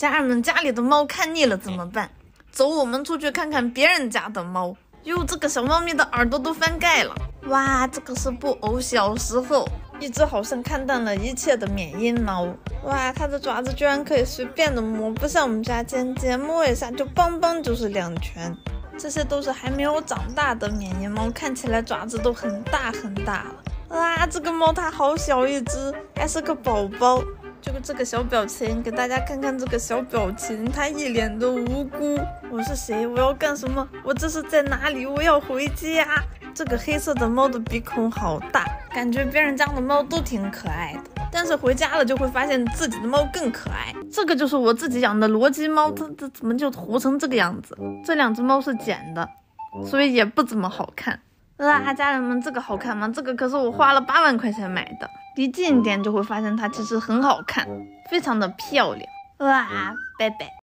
家人们，家里的猫看腻了怎么办？走，我们出去看看别人家的猫。哟，这个小猫咪的耳朵都翻盖了。哇，这个是布偶小时候，一只好像看淡了一切的缅因猫。哇，它的爪子居然可以随便的摸，不像我们家尖尖，摸一下就邦邦就是两拳。这些都是还没有长大的缅因猫，看起来爪子都很大很大了。哇，这个猫它好小一只，还是个宝宝。就这个小表情，给大家看看这个小表情，它一脸的无辜。我是谁？我要干什么？我这是在哪里？我要回家。这个黑色的猫的鼻孔好大，感觉别人家的猫都挺可爱的，但是回家了就会发现自己的猫更可爱。这个就是我自己养的罗基猫，它它怎么就糊成这个样子？这两只猫是捡的，所以也不怎么好看。啊，家人们，这个好看吗？这个可是我花了八万块钱买的。离近一点就会发现它其实很好看，非常的漂亮。哇，拜拜。